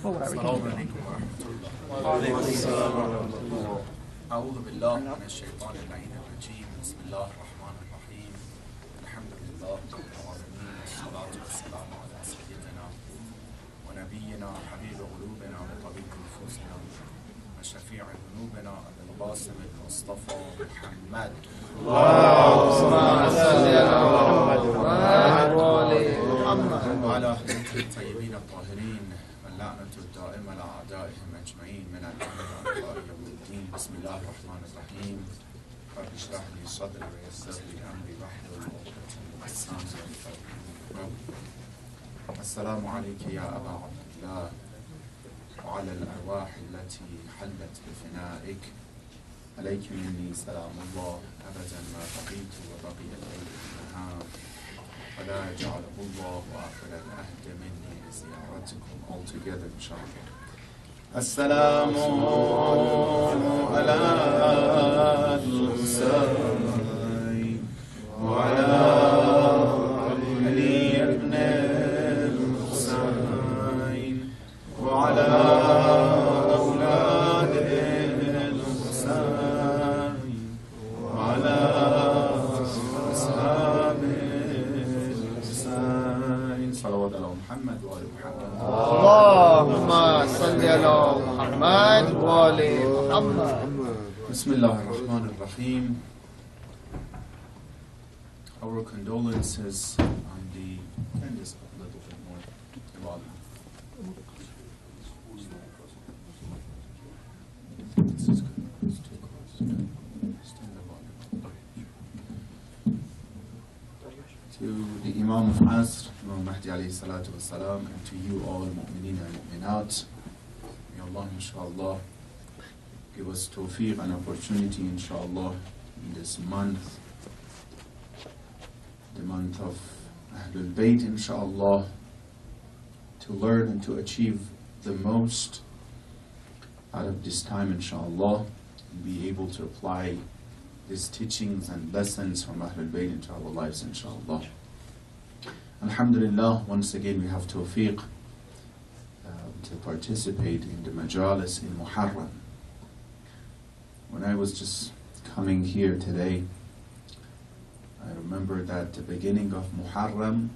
السلام عليكم ورحمة الله وعليكم السلام ورحمة الله أعوذ بالله من الشيطان اللعين الرجيم بسم الله الرحمن الرحيم الحمد لله رب العالمين والصلاة والسلام على سيدنا ونبينا حبيب قلوبنا وطبيب نفوسنا وشفيع ذنوبنا أبي القاسم المصطفى محمد وعلى أهله الطيبين الطاهرين واللعنة الدائمة لأعدائهم أجمعين من الجنة يوم الدين. بسم الله الرحمن الرحيم. رب اشرح لي صدري ويسر لي أمري واحلل السلام عليك يا أبا عبد الله وعلى الأرواح التي حلت بفنائك. عليك مني سلام الله أبدا ما بقيت وبقي الليل والنهار ولا جعله الله آخر العهد مني. لزيارتكم all together إن شاء الله السلام على الحسين وعلى علي بن condolences on the this a little bit more. Just the volume. To the Imam of Asr, Imam Mahdi alayhi salatu wasalam, and to you all mu'mineen and mu'minat. May Allah inshallah give us tawfiq and opportunity inshallah in this month, the month of Ahlul Bayt inshallah, to learn and to achieve the most out of this time inshallah, and be able to apply these teachings and lessons from Ahlul Bayt into our lives inshallah. Alhamdulillah, once again we have tawfiq um, to participate in the majalis in Muharram. When I was just coming here today, I remember that the beginning of Muharram,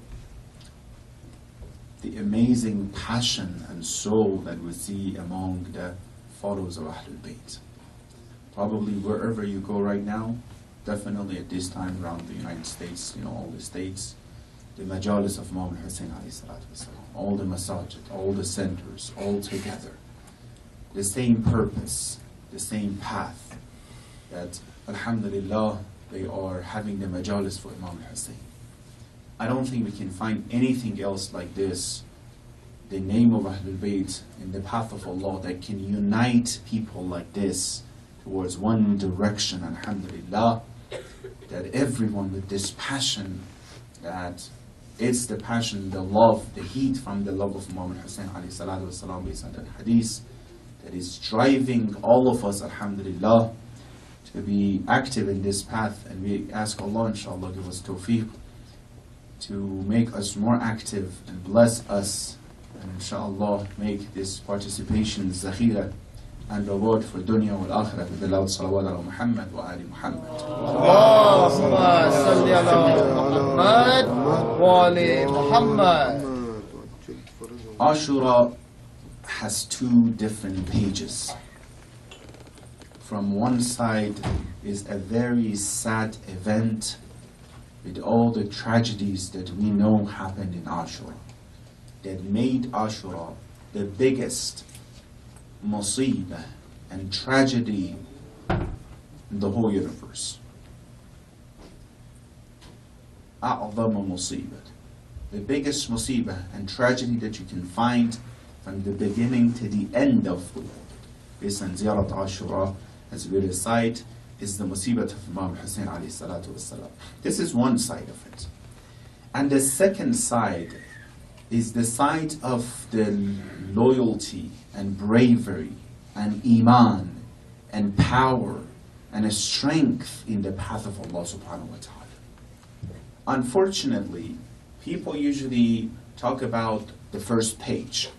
the amazing passion and soul that we see among the followers of Ahlul Bayt. Probably wherever you go right now, definitely at this time around the United States, you know, all the states, the majalis of Imam Hussein all the masajid, all the centers, all together. The same purpose, the same path, that Alhamdulillah, they are having the majalis for Imam Hussein. I don't think we can find anything else like this, the name of Ahlul Bayt in the path of Allah that can unite people like this towards one direction, Alhamdulillah, that everyone with this passion, that it's the passion, the love, the heat from the love of Imam Hussein alayhi salatu based on that hadith, that is driving all of us, Alhamdulillah, to be active in this path and we ask Allah inshallah give us tawfiq to make us more active and bless us and inshallah make this participation zakhira and reward for dunya wal akhirah with the loud salawat ala Muhammad wa ali Muhammad. Allahumma salli ala Muhammad wa ali Muhammad. Ashura has two different pages From one side is a very sad event with all the tragedies that we know happened in Ashura that made Ashura the biggest musibah and tragedy in the whole universe. أعظم مصيبة the biggest musibah and tragedy that you can find from the beginning to the end of the world. Based on Ziyarat Ashura, as we recite, is the musibah of Imam Hussein alayhi salatu wasalam. This is one side of it. And the second side is the side of the loyalty and bravery and iman and power and a strength in the path of Allah subhanahu wa ta'ala. Unfortunately, people usually talk about the first page.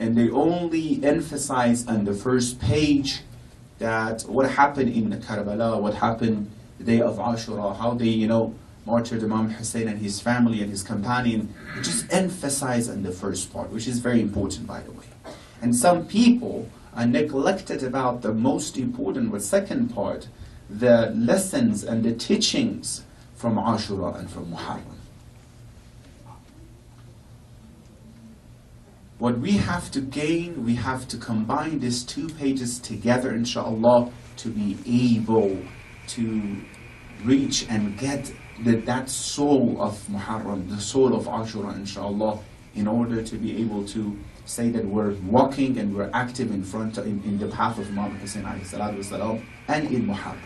And they only emphasize on the first page that what happened in the Karbala, what happened the day of Ashura, how they, you know, martyred Imam Hussein and his family and his companion. Just emphasize on the first part, which is very important, by the way. And some people are neglected about the most important, the second part, the lessons and the teachings from Ashura and from Muharram. What we have to gain, we have to combine these two pages together, inshallah, to be able to reach and get the, that soul of Muharram, the soul of Ashura, inshallah, in order to be able to say that we're walking and we're active in front of, in, in the path of Imam Hussein والسلام, and in Muharram.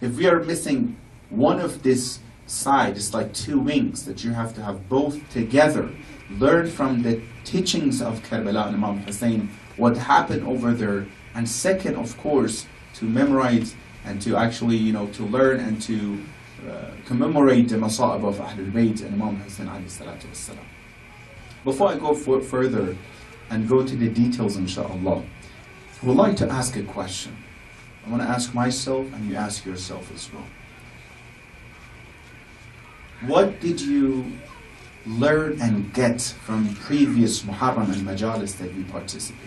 If we are missing one of this side, it's like two wings that you have to have both together. Learn from the teachings of Karbala and Imam Hussein, what happened over there, and second, of course, to memorize and to actually, you know, to learn and to uh, commemorate the Masa'ib of Ahlul Bayt and Imam Hussein alayhi salatu. Before I go for further and go to the details, inshallah, I would like to ask a question. I want to ask myself and you ask yourself as well. What did you learn and get from previous Muharram and Majalis that we participated?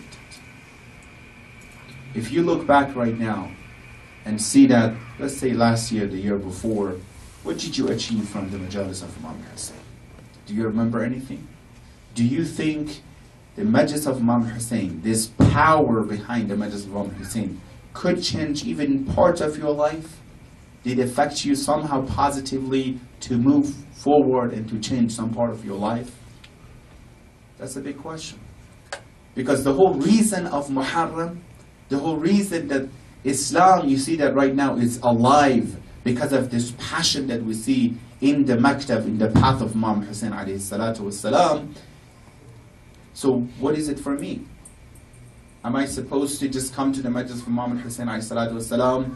If you look back right now and see that, let's say last year, the year before, what did you achieve from the Majalis of Imam Hussein? Do you remember anything? Do you think the Majlis of Imam Hussein, this power behind the Majlis of Imam Hussein, could change even part of your life? Did affect you somehow positively to move forward and to change some part of your life? That's a big question. Because the whole reason of Muharram, the whole reason that Islam, you see that right now, is alive because of this passion that we see in the maktab, in the path of Imam Hussein alayhi salatu wasalam. So what is it for me? Am I supposed to just come to the majlis of Imam Hussein alayhi salatu wasalam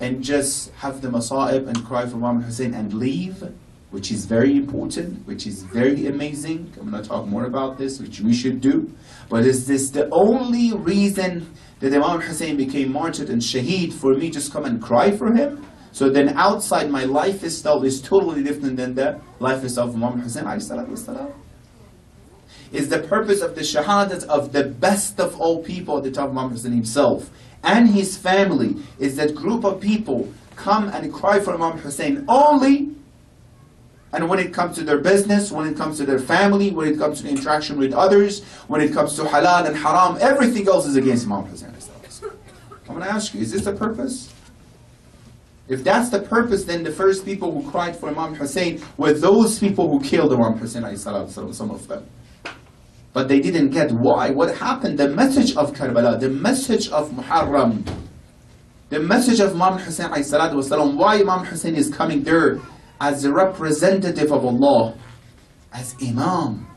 and just have the masa'ib and cry for Imam Hussein and leave? Which is very important, which is very amazing. I'm going to talk more about this, which we should do. But is this the only reason that Imam Hussein became martyred and shaheed for me just come and cry for him? So then outside my life style is totally different than the life itself of Imam Hussein is the purpose of the shahadat of the best of all people at the top of Imam Hussein himself and his family is that group of people come and cry for Imam Hussein only and when it comes to their business, when it comes to their family, when it comes to interaction with others, when it comes to halal and haram, everything else is against Imam Hussein. I'm going to ask you, is this the purpose? If that's the purpose, then the first people who cried for Imam Hussein were those people who killed Imam Hussein, some of them. But they didn't get why. What happened? The message of Karbala, the message of Muharram, the message of Imam Hussein, والسلام, why Imam Hussein is coming there as a representative of Allah, as Imam.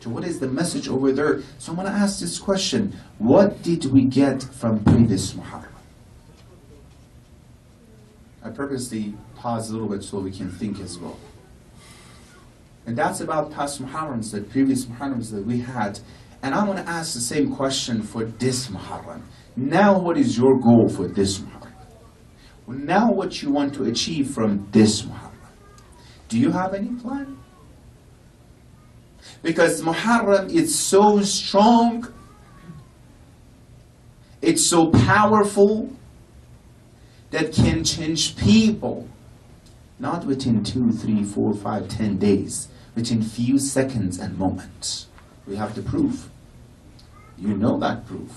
So what is the message over there? So I'm going to ask this question. What did we get from previous Muharram? I purposely pause a little bit so we can think as well. And that's about past Muharrams, the previous Muharrams that we had. And I want to ask the same question for this Muharram. Now what is your goal for this Muharram? Now what you want to achieve from this Muharram? Do you have any plan? Because Muharram is so strong, it's so powerful, that can change people. Not within two, three, four, five, ten days, within few seconds and moments. We have the proof. You know that proof.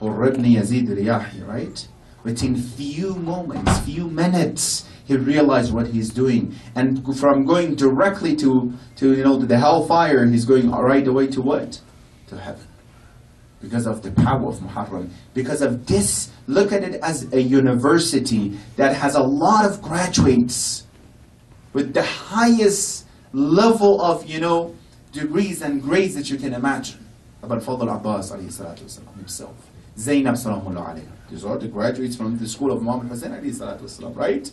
Yazid Riyahi, right? Within few moments, few minutes, he realized what he's doing. And from going directly to, to you know, the hellfire, he's going right away to what? To heaven because of the power of Muharram. Because of this, look at it as a university that has a lot of graduates with the highest level of, you know, degrees and grades that you can imagine. Abul Fadl Abbas himself. Zainab salamullah alayha. These are the graduates from the school of Muhammad Hussein right?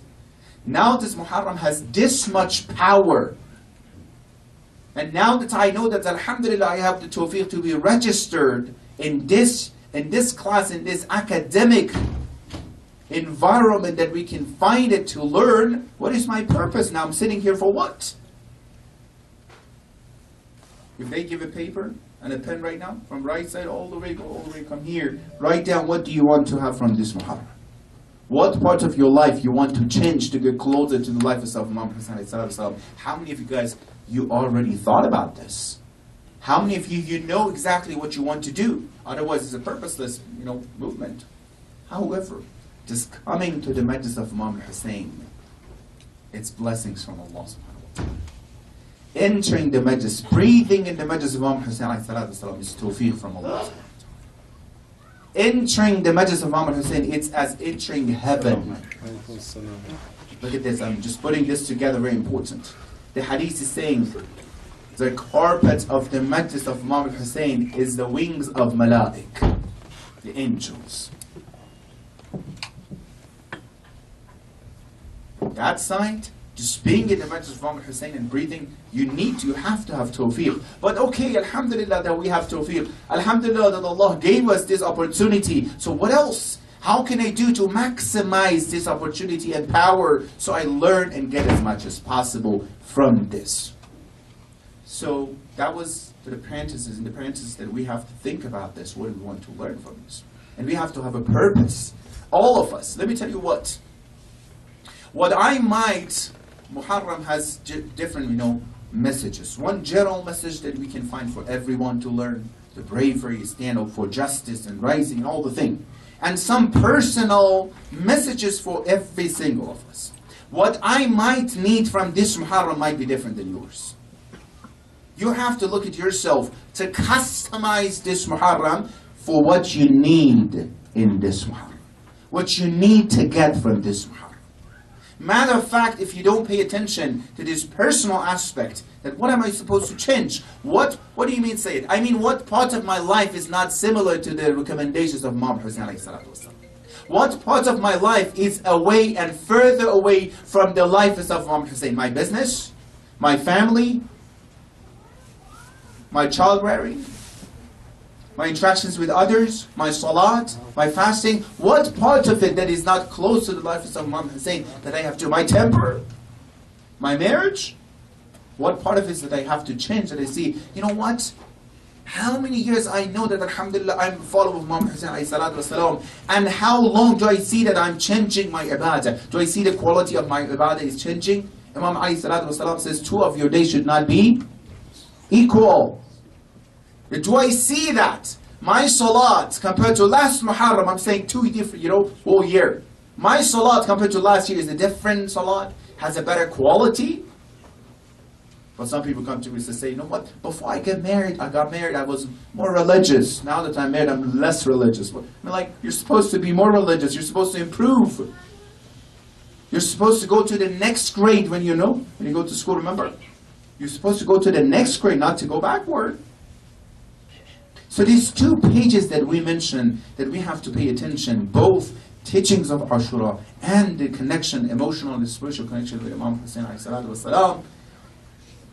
Now this Muharram has this much power And now that I know that Alhamdulillah I have the tawfiq to be registered in this in this class, in this academic environment that we can find it to learn, what is my purpose now? I'm sitting here for what? If they give a paper and a pen right now, from right side all the way, go all the way, come here, write down what do you want to have from this Muharram. What part of your life you want to change to get closer to the life of Imam Hassan How many of you guys, you already thought about this? How many of you, you know exactly what you want to do? Otherwise, it's a purposeless, you know, movement. However, just coming to the majlis of Imam Hussein, it's blessings from Allah subhanahu. Entering the majlis, breathing in the majlis of Imam Hussein alayhi is tawfiq from Allah. Entering the majlis of Imam Hussein, it's as entering heaven. Look at this, I'm just putting this together, very important. The hadith is saying, the carpet of the majlis of Imam Hussein is the wings of Malaik, the angels. That side, just being in the majlis of Imam Hussein and breathing, you need to, you have to have tawfiq. But okay, Alhamdulillah that we have tawfiq. Alhamdulillah that Allah gave us this opportunity. So what else? How can I do to maximize this opportunity and power so I learn and get as much as possible from this? So that was the parentheses and the parentheses that we have to think about this. What do we want to learn from this? And we have to have a purpose. All of us. Let me tell you what. What I might, Muharram has different, you know, messages. One general message that we can find for everyone to learn the bravery, stand up for justice and rising, all the thing. And some personal messages for every single of us. What I might need from this Muharram might be different than yours. You have to look at yourself to customize this Muharram for what you need in this Muharram. What you need to get from this Muharram. Matter of fact, if you don't pay attention to this personal aspect, that what am I supposed to change? What what do you mean say it? I mean what part of my life is not similar to the recommendations of Imam Hussein What part of my life is away and further away from the life of Imam Hussein? My business? My family? my child rearing, my interactions with others, my salat, my fasting, what part of it that is not close to the life of Imam Hussein that I have to, my temper, my marriage, what part of it that I have to change that I see, you know what? How many years I know that Alhamdulillah I'm a follower of Imam Hussein والسلام, and how long do I see that I'm changing my ibadah? Do I see the quality of my ibadah is changing? Imam والسلام, says two of your days should not be equal. do I see that? My salat compared to last Muharram, I'm saying two different, you know, whole year. My salat compared to last year is a different salat, has a better quality. But some people come to me and say, you know what, before I get married, I got married, I was more religious. Now that I'm married, I'm less religious. I'm like, you're supposed to be more religious, you're supposed to improve. You're supposed to go to the next grade when you know, when you go to school, remember? You're supposed to go to the next grade, not to go backward. So these two pages that we mentioned that we have to pay attention, both teachings of Ashura and the connection, emotional and spiritual connection with Imam Hussein والسلام,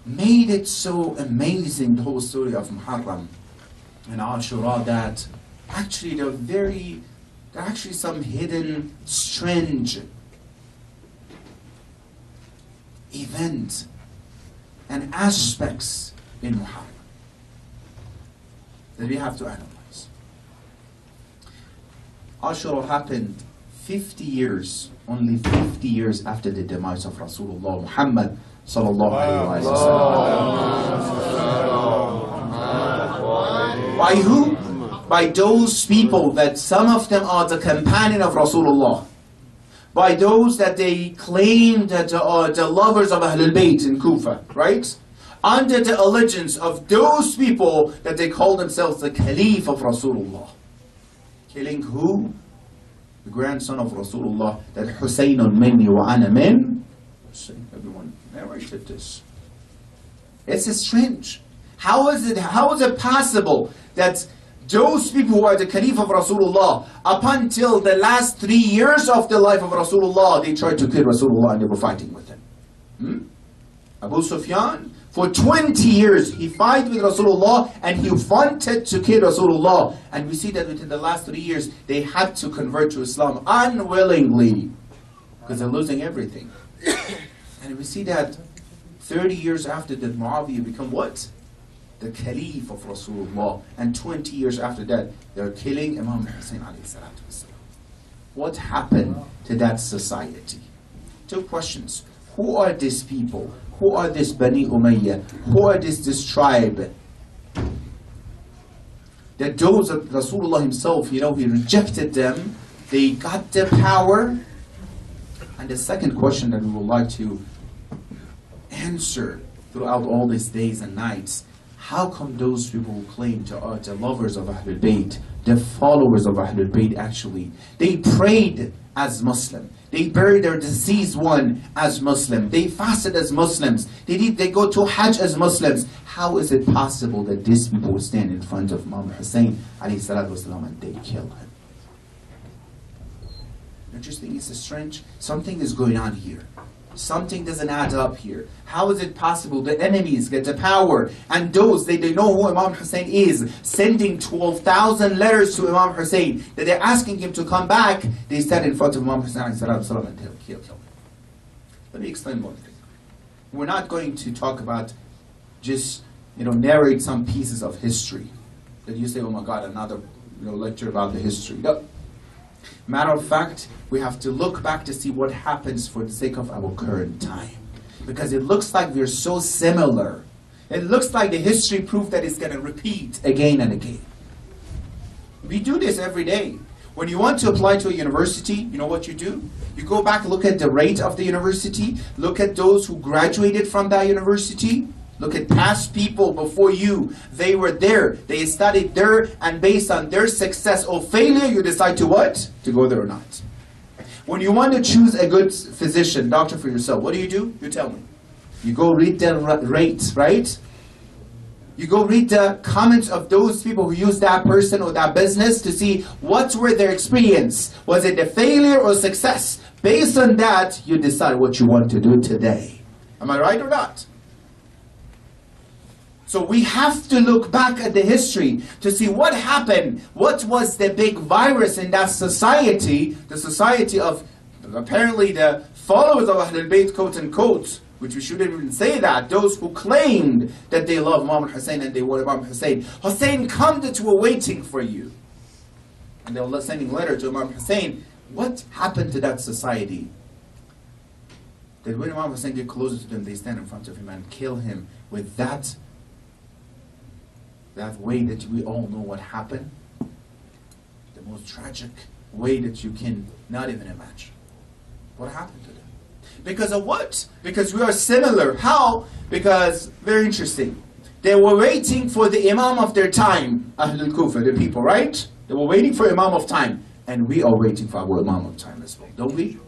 made it so amazing, the whole story of Muharram and Ashura, that actually there are very, there are actually some hidden, strange events and aspects in Muharram that we have to analyze. Ashura happened 50 years, only 50 years after the demise of Rasulullah Muhammad sallallahu alayhi wa By who? By those people that some of them are the companion of Rasulullah. By those that they claim that are the lovers of Ahlul Bayt in Kufa, right? Under the allegiance of those people that they call themselves the Caliph of Rasulullah. Killing who? The grandson of Rasulullah, that Husaynun minni wa ana min. Everyone narrated this. It's strange. How is it, how is it possible that those people who are the Caliph of Rasulullah, up until the last three years of the life of Rasulullah, they tried to kill Rasulullah and they were fighting with him. Hmm? Abu Sufyan, For 20 years, he fought with Rasulullah and he wanted to kill Rasulullah. And we see that within the last three years, they had to convert to Islam unwillingly because they're losing everything. and we see that 30 years after that, Muawiyah become what? The Caliph of Rasulullah. And 20 years after that, they're killing Imam Hussein. What happened to that society? Two questions. Who are these people? Who are this Bani Umayyah? Who are this, this tribe? That those of Rasulullah himself, you know, he rejected them. They got the power. And the second question that we would like to answer throughout all these days and nights how come those people who claim to are the lovers of Ahlul Bayt, the followers of Ahlul Bayt actually, they prayed as Muslim. They buried their deceased one as Muslim. They fasted as Muslims. They did, they go to Hajj as Muslims. How is it possible that these people would stand in front of Imam Hussein والسلام, and they kill him? Don't you think it's strange? Something is going on here. Something doesn't add up here. How is it possible the enemies get the power and those they, they know who Imam Hussein is, sending 12,000 letters to Imam Hussein that they're asking him to come back, they stand in front of Imam Hussein and kill, kill. Let me explain one thing. We're not going to talk about just you know narrate some pieces of history that you say, oh my God, another you know, lecture about the history. No. Matter of fact, we have to look back to see what happens for the sake of our current time. Because it looks like we're so similar. It looks like the history proof that it's going to repeat again and again. We do this every day. When you want to apply to a university, you know what you do? You go back, look at the rate of the university, look at those who graduated from that university, Look at past people before you. They were there. They studied there, and based on their success or failure, you decide to what? To go there or not. When you want to choose a good physician, doctor for yourself, what do you do? You tell me. You go read the rates, right? You go read the comments of those people who use that person or that business to see what were their experience. Was it a failure or success? Based on that, you decide what you want to do today. Am I right or not? So we have to look back at the history to see what happened. What was the big virus in that society? The society of apparently the followers of Ahlul Bayt, quote unquote, which we shouldn't even say that. Those who claimed that they love Imam Hussein and they were Imam Hussein. Hussein, come that we're waiting for you. And they were sending letter to Imam Hussein. What happened to that society? That when Imam Hussein get closer to them, they stand in front of him and kill him with that that way that we all know what happened, the most tragic way that you can not even imagine. What happened to them? Because of what? Because we are similar. How? Because, very interesting. They were waiting for the Imam of their time, Ahlul Kufa, the people, right? They were waiting for Imam of time. And we are waiting for our Imam of time as well, don't we?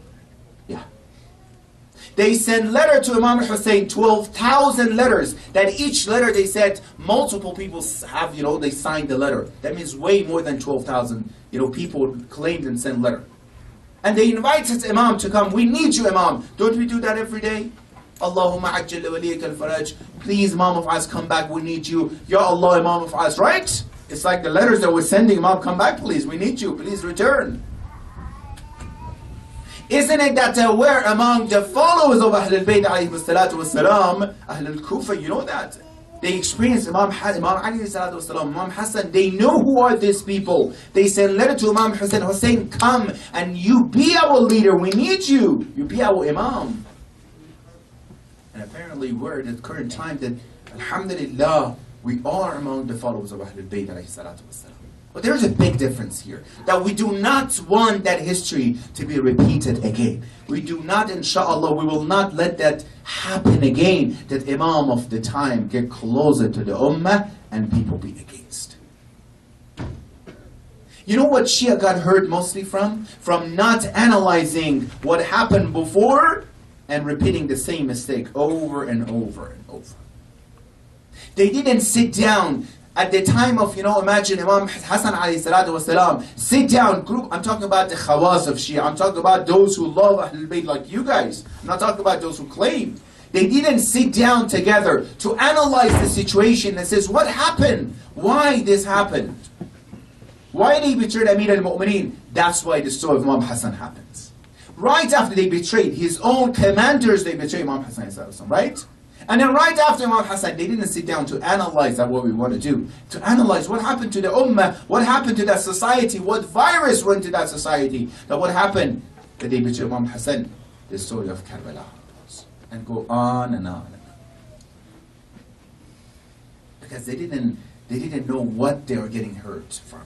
They sent letter to Imam Hussein, 12,000 letters. That each letter they said, multiple people have, you know, they signed the letter. That means way more than 12,000, you know, people claimed and sent letter. And they invited Imam to come. We need you, Imam. Don't we do that every day? Allahumma ajjal waliyaka al-faraj. Please, Imam of us, come back. We need you. Ya Allah, Imam of us. Right? It's like the letters that we're sending, Imam, come back, please. We need you. Please return. Isn't it that uh, we're among the followers of Ahlul Bayt alayhi salatu wasalam, Ahlul Kufa, you know that? They experienced Imam, Imam Ali salatu Imam Hassan, they know who are these people. They send letter to Imam Hussein, Hussein, come and you be our leader, we need you. You be our Imam. And apparently we're at the current time that, Alhamdulillah, we are among the followers of Ahlul Bayt alayhi salatu wasalam. But there's a big difference here that we do not want that history to be repeated again. We do not, inshallah, we will not let that happen again. That Imam of the time get closer to the Ummah and people be against. You know what Shia got hurt mostly from? From not analyzing what happened before and repeating the same mistake over and over and over. They didn't sit down at the time of, you know, imagine Imam Hassan alayhi salatu wasalam, sit down, group, I'm talking about the khawas of Shia, I'm talking about those who love Ahlul Bayt like you guys, I'm not talking about those who claim. They didn't sit down together to analyze the situation and says, what happened? Why this happened? Why they betrayed Amir al-Mu'mineen? That's why the story of Imam Hassan happens. Right after they betrayed his own commanders, they betrayed Imam Hassan, right? And then right after Imam Hassan, they didn't sit down to analyze that what we want to do. To analyze what happened to the ummah, what happened to that society, what virus went to that society, that what happened that they betrayed Imam Hassan, the story of Karbala. And go on and on and on. Because they didn't they didn't know what they were getting hurt from.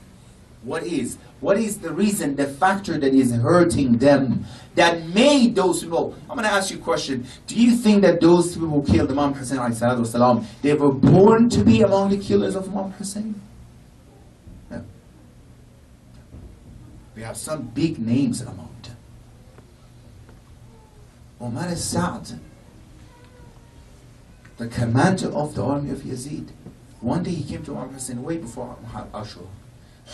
What is? What is the reason, the factor that is hurting them that made those people? I'm going to ask you a question. Do you think that those people who killed Imam Hussein, والسلام, they were born to be among the killers of Imam Hussein? No. We have some big names among them. Umar al-Sa'd, the commander of the army of Yazid. One day he came to Imam Hussein way before Ashura.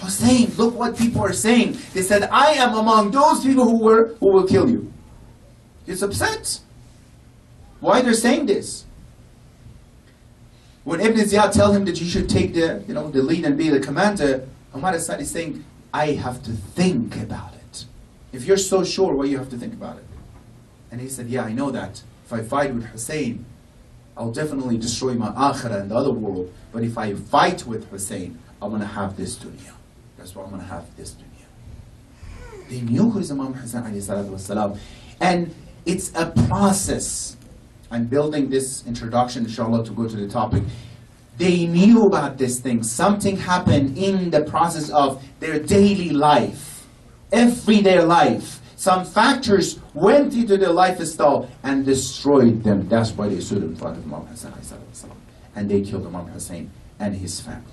Hussein, look what people are saying. They said, I am among those people who were who will kill you. He's upset. Why they're saying this? When Ibn Ziyad tell him that you should take the you know the lead and be the commander, Umar al-Sa'd is saying, I have to think about it. If you're so sure, why you have to think about it? And he said, Yeah, I know that. If I fight with Hussein, I'll definitely destroy my akhirah and the other world. But if I fight with Hussein, I'm going to have this dunya. That's why I'm going to have this dunya. They knew who is Imam Hassan والسلام. And it's a process. I'm building this introduction, inshallah, to go to the topic. They knew about this thing. Something happened in the process of their daily life, everyday life. Some factors went into their lifestyle and destroyed them. That's why they stood in front of Imam Hassan. And they killed Imam Hussein and his family.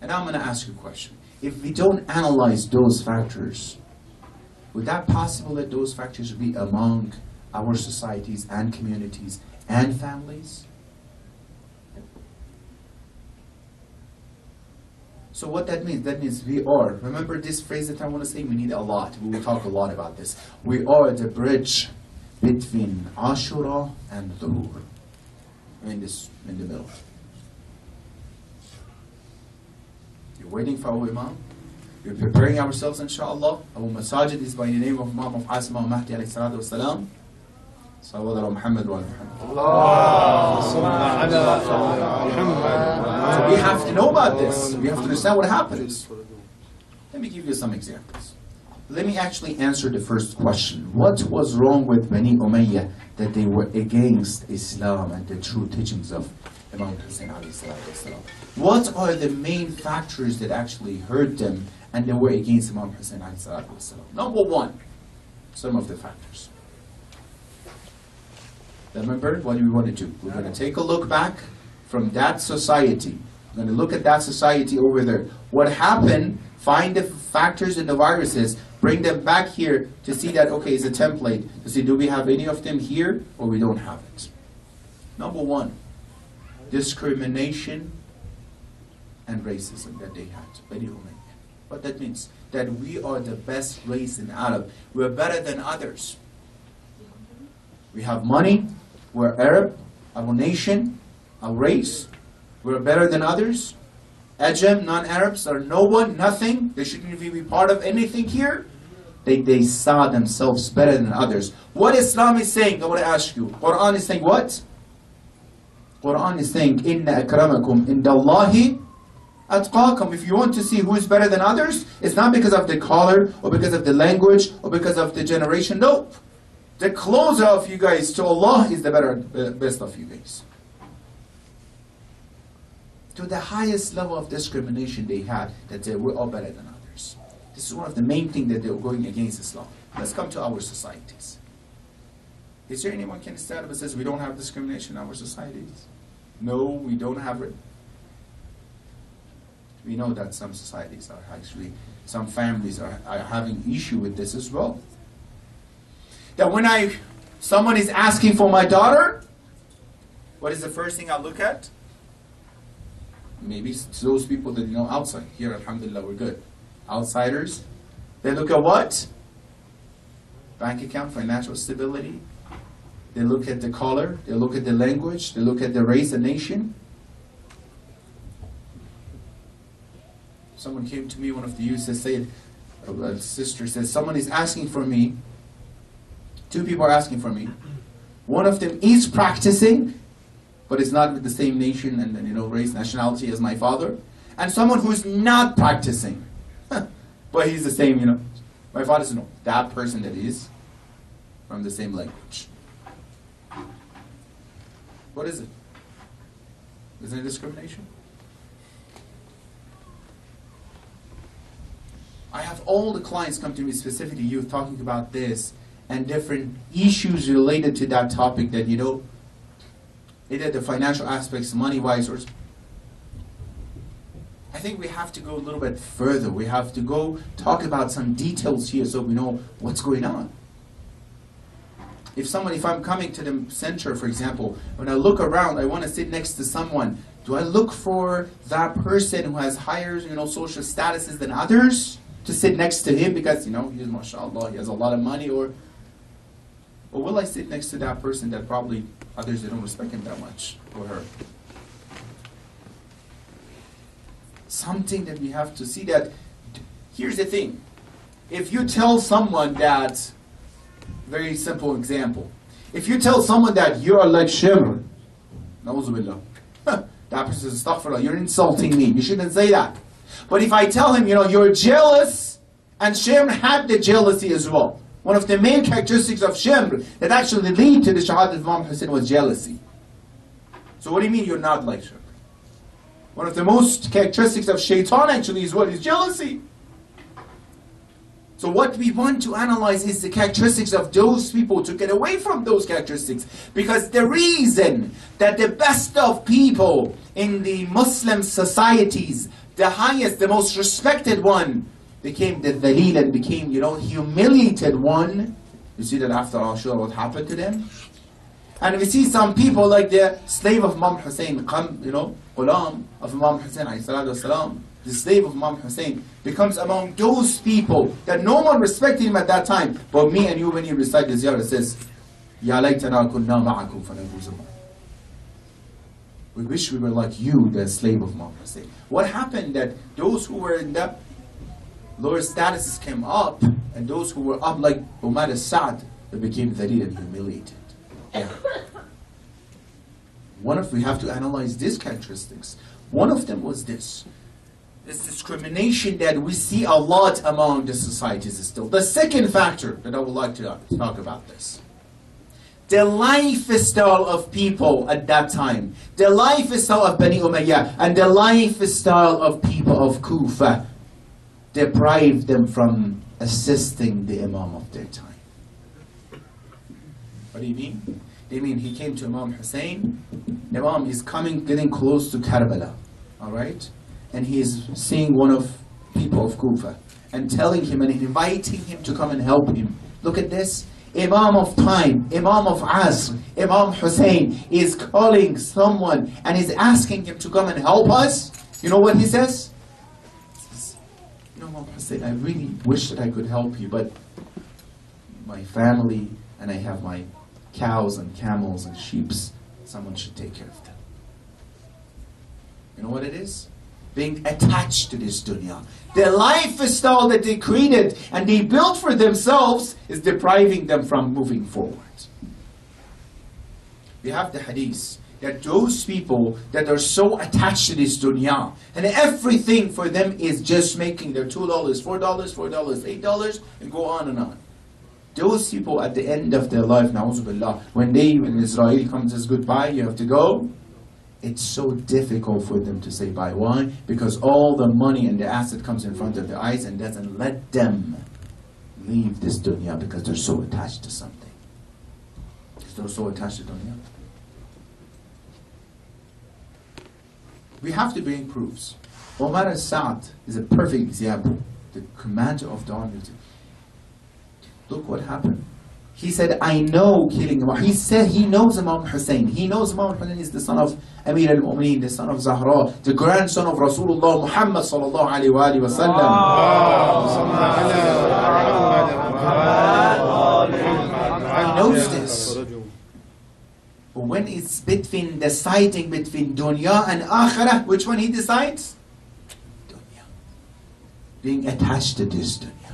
And I'm going to ask you a question. If we don't analyze those factors, would that possible that those factors be among our societies and communities and families? So what that means, that means we are, remember this phrase that I want to say, we need a lot, we will talk a lot about this. We are the bridge between Ashura and Zuhur. In this, in the middle. You're waiting for our Imam. We're preparing ourselves, inshallah. Our masajid is by the name of Imam of Asma Mahdi alayhi salatu wasalam. صلوات على محمد وعلى محمد. So we have to know about this. We have to understand what happens. Let me give you some examples. Let me actually answer the first question. What was wrong with Bani Umayyah that they were against Islam and the true teachings of Imam Hussein What are the main factors that actually hurt them and they were against Imam Hussein Number one, some of the factors. Remember what we want to do? We're going to take a look back from that society. We're going to look at that society over there. What happened, find the factors and the viruses, bring them back here to see that, okay, it's a template, to see do we have any of them here or we don't have it. Number one, discrimination and racism that they had. Very What that means? That we are the best race in Arab. We're better than others. We have money. We're Arab. Our nation, our race. We're better than others. Ajam, non-Arabs are no one, nothing. They shouldn't even be part of anything here. They, they saw themselves better than others. What Islam is saying, I want to ask you. Quran is saying what? Quran is saying, Inna akramakum indallahi atqakum. If you want to see who is better than others, it's not because of the color or because of the language or because of the generation. Nope. The closer of you guys to Allah is the better, uh, best of you guys. To the highest level of discrimination they had, that they were all better than others. This is one of the main things that they were going against Islam. Let's come to our societies. Is there anyone can stand up and says we don't have discrimination in our societies? No, we don't have it. We know that some societies are actually, some families are, are having issue with this as well. That when I, someone is asking for my daughter, what is the first thing I look at? Maybe those people that you know outside. Here, alhamdulillah, we're good. Outsiders, they look at what? bank account, financial stability. They look at the color, they look at the language, they look at the race and nation. Someone came to me, one of the youths said, a sister said, someone is asking for me. Two people are asking for me. One of them is practicing, but is not with the same nation and you know race, nationality as my father. And someone who is not practicing, but he's the same, you know. My father said, no, that person that is from the same language. What is it? Is it discrimination? I have all the clients come to me, specifically youth, talking about this and different issues related to that topic that, you know, either the financial aspects, money wise, or. I think we have to go a little bit further. We have to go talk about some details here so we know what's going on. If someone, if I'm coming to the center, for example, when I look around, I want to sit next to someone. Do I look for that person who has higher, you know, social statuses than others to sit next to him because, you know, he's mashallah, he has a lot of money, or or will I sit next to that person that probably others they don't respect him that much or her? Something that we have to see that here's the thing. If you tell someone that very simple example. If you tell someone that you are like Shimr, that person says, astaghfirullah, you're insulting me. You shouldn't say that. But if I tell him, you know, you're jealous, and Shimr had the jealousy as well. One of the main characteristics of Shimr that actually lead to the Shahadat of Imam Hussein was jealousy. So what do you mean you're not like Shimr? One of the most characteristics of Shaitan actually is what is jealousy. So what we want to analyze is the characteristics of those people to get away from those characteristics. Because the reason that the best of people in the Muslim societies, the highest, the most respected one, became the dhalil and became, you know, humiliated one. You see that after Ashura, what happened to them? And we see some people like the slave of Imam Hussein, you know, Ghulam of Imam Hussein, alayhi salatu the slave of Imam Hussein, becomes among those people that no one respected him at that time. But me and you, when you recite the ziyarah, says, Ya laytana kunna ma'akum We wish we were like you, the slave of Imam Hussein. What happened that those who were in that lower statuses came up, and those who were up like Umar al-Sa'd, they became dhalil and humiliated. Yeah. One of we have to analyze these characteristics. One of them was this. This discrimination that we see a lot among the societies is still. The second factor that I would like to talk about this. The lifestyle of people at that time, the lifestyle of Bani Umayyah, and the lifestyle of people of Kufa deprived them from assisting the Imam of their time. What do you mean? They mean he came to Imam Hussein. The Imam is coming, getting close to Karbala. All right? And he is seeing one of people of Kufa and telling him and inviting him to come and help him. Look at this. Imam of time, Imam of Asr, Imam Hussein is calling someone and is asking him to come and help us. You know what he says? You know, Hussein, I really wish that I could help you, but my family and I have my cows and camels and sheep, someone should take care of them. You know what it is? Being attached to this dunya. The lifestyle that they created and they built for themselves is depriving them from moving forward. We have the hadith that those people that are so attached to this dunya and everything for them is just making their $2, $4, $4, $8 and go on and on. Those people at the end of their life, billah, when they, when Izra'il comes as goodbye, you have to go. It's so difficult for them to say bye. Why? Because all the money and the asset comes in front of their eyes and doesn't let them leave this dunya because they're so attached to something. They're so attached to dunya. We have to bring proofs. Omar al-Sa'd is a perfect example. The commander of the army Look what happened he said, I know killing Imam. He said he knows Imam Hussein. He knows Imam Hussein is the son of Amir al-Mu'mineen, the son of Zahra, the grandson of Rasulullah Muhammad sallallahu alayhi wa alayhi wa sallam. He knows this. But when it's between deciding between dunya and akhirah, which one he decides? Dunya. Being attached to this dunya.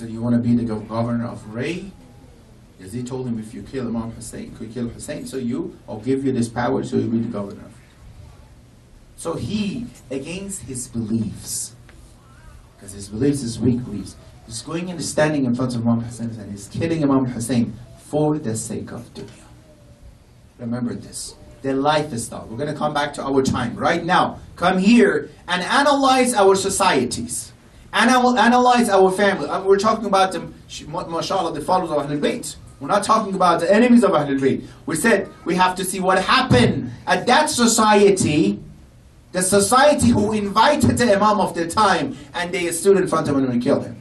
Said, You want to be the gov- of Ray? Because he told him, If you kill Imam Hussein, could kill Hussein, so you, I'll give you this power, so you'll be the governor. So he, against his beliefs, because his beliefs is weak beliefs, he's going and standing in front of Imam Hussein and he's killing Imam Hussein for the sake of dunya. Remember this. Their life is style. We're going to come back to our time right now. Come here and analyze our societies. Anal- analyze our family. Uh, We're talking about the, mashallah, the followers of Ahlul Bayt. We're not talking about the enemies of Ahlul Bayt. We said we have to see what happened at that society, the society who invited the Imam of the time, and they stood in front of him and killed him.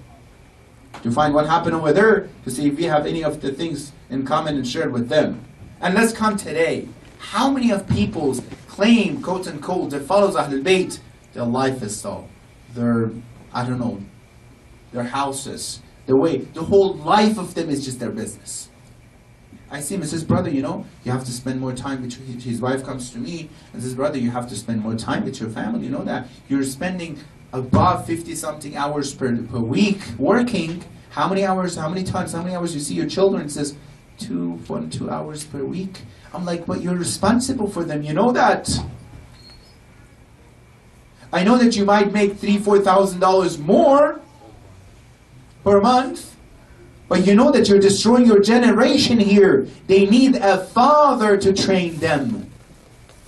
To find what happened over there, to see if we have any of the things in common and shared with them. And let's come today. How many of people's claim, quote unquote, that follows Ahlul Bayt, their life is so, their, I don't know, their houses, the way, the whole life of them is just their business. I see his brother, you know, you have to spend more time with his, his wife comes to me and says, brother, you have to spend more time with your family. You know that you're spending above 50 something hours per, per week working. How many hours, how many times, how many hours you see your children? It says two, one, two hours per week. I'm like, but you're responsible for them. You know that. I know that you might make three, four thousand dollars more per month, but you know that you're destroying your generation here. They need a father to train them.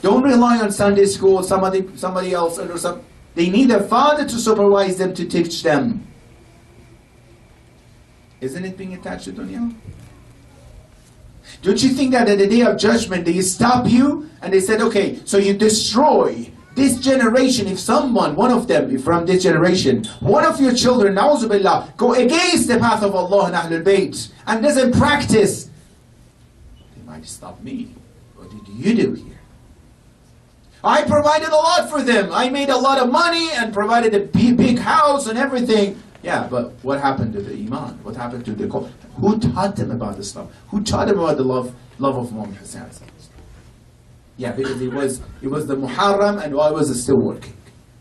Don't rely on Sunday school, somebody, somebody else, or some. They need a father to supervise them to teach them. Isn't it being attached to dunya? Don't you think that at the day of judgment they stop you and they said, okay, so you destroy this generation, if someone, one of them from this generation, one of your children, na'uzubillah, go against the path of Allah and Ahlul Bayt and doesn't practice, they might stop me. What did you do here? I provided a lot for them. I made a lot of money and provided a big, house and everything. Yeah, but what happened to the iman? What happened to the? Who taught them about Islam? Who taught them about the love, love of Muhammad Hussein? Yeah, because it was it was the Muharram and I was still working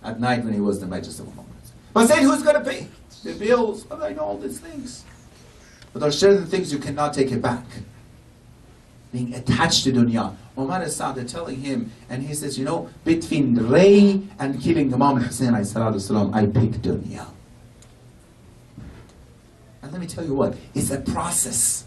at night when he was the Majlis of Muhammad. But then who's going to pay the bills? I know all these things. But there are certain things you cannot take it back. Being attached to dunya. Umar started telling him, and he says, you know, between Ray and killing Imam Hussein, I pick dunya. And let me tell you what, it's a process.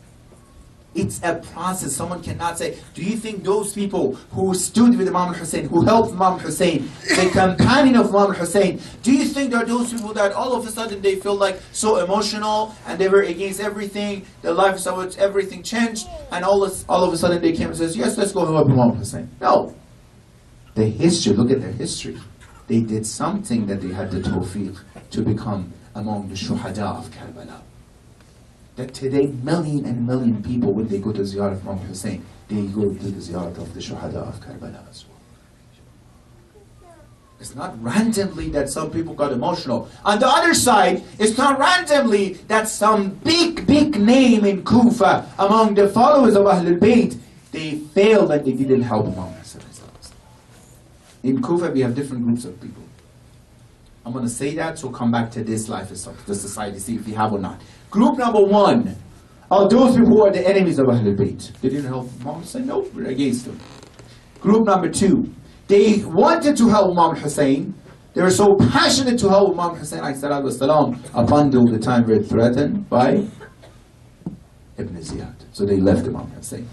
It's a process. Someone cannot say, do you think those people who stood with Imam Hussein, who helped Imam Hussein, the companion of Imam Hussein, do you think there are those people that all of a sudden they feel like so emotional and they were against everything, their much, everything changed, and all of, all of a sudden they came and says, yes, let's go help Imam Hussein. No. The history, look at their history. They did something that they had the tawfiq to become among the shuhada of Karbala that today million and million people when they go to ziyarat of Imam Hussein, they go to the ziyarat of the Shuhada of Karbala as well. It's not randomly that some people got emotional. On the other side, it's not randomly that some big, big name in Kufa among the followers of Ahlul Bayt, they failed and they didn't help Imam Hussein. In Kufa, we have different groups of people. I'm going to say that, so come back to this life itself, the society, see if we have or not. Group number one are those people who are the enemies of Ahlul Bayt. They didn't help Imam Hussein, no, we're against them. Group number two, they wanted to help Imam Hussein. They were so passionate to help Imam Hussein والسلام, up until the time were threatened by Ibn Ziyad. So they left Imam Hussein.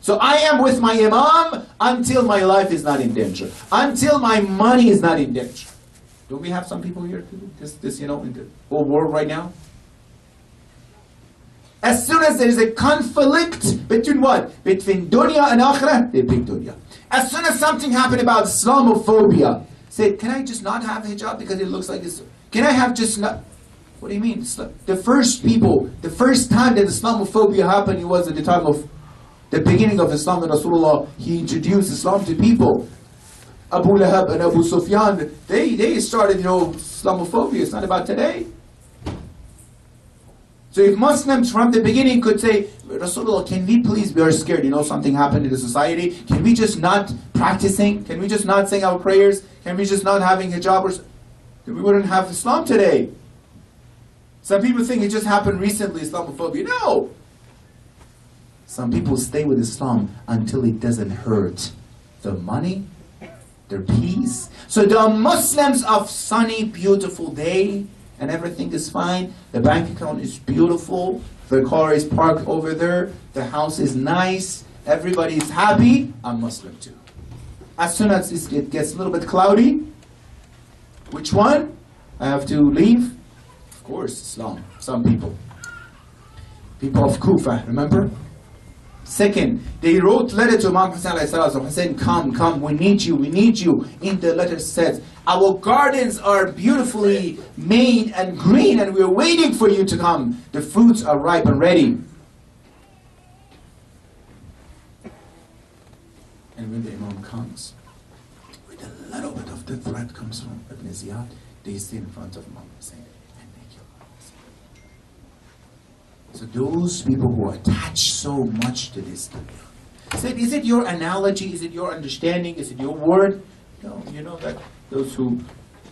So I am with my Imam until my life is not in danger, until my money is not in danger. Do we have some people here to do this, this you know, in the whole world right now? As soon as there is a conflict between what? Between dunya and akhirah, they pick dunya. As soon as something happened about Islamophobia, say, can I just not have hijab because it looks like this? Can I have just not? What do you mean? The first people, the first time that Islamophobia happened, it was at the time of the beginning of Islam and Rasulullah, he introduced Islam to people. Abu Lahab and Abu Sufyan, they, they started, you know, Islamophobia. It's not about today. So if Muslims from the beginning could say, Rasulullah, can we please, we are scared, you know, something happened in the society, can we just not practicing? Can we just not saying our prayers? Can we just not having hijab? Or, we wouldn't have Islam today. Some people think it just happened recently, Islamophobia. No! Some people stay with Islam until it doesn't hurt their money, their peace. So the Muslims of sunny, beautiful day, and everything is fine. The bank account is beautiful. The car is parked over there. The house is nice. Everybody is happy. I'm Muslim too. As soon as it gets a little bit cloudy, which one? I have to leave? Of course, Islam. Some people. People of Kufa, remember? Second, they wrote letter to Imam Hussein Hussein, come, come, we need you, we need you. In the letter says, our gardens are beautifully made and green and we're waiting for you to come. The fruits are ripe and ready. And when the Imam comes, with a little bit of the threat comes from Ibn Ziyad, they stay in front of Imam Hussein and they kill Imam So those people who attach so much to this dunya. Said, is it your analogy? Is it your understanding? Is it your word? No, you know that those who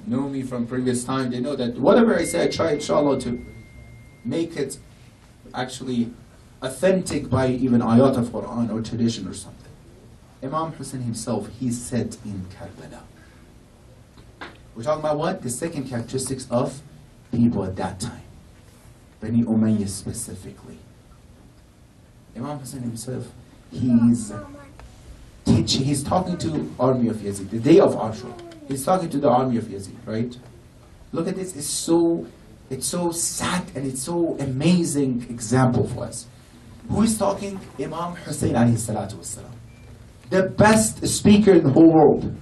know me from previous time, they know that whatever I say, I try, inshallah, to make it actually authentic by even ayat of Quran or tradition or something. Imam Hussein himself, he said in Karbala. We're talking about what? The second characteristics of people at that time. Bani Umayyah specifically. Imam Hussein himself, he's teaching, he's talking to army of Yazid, the day of Ashura. He's talking to the army of Yazid, right? Look at this, it's so, it's so sad and it's so amazing example for us. Who is talking? Imam Hussein alayhi salatu wasalam. The best speaker in the whole world.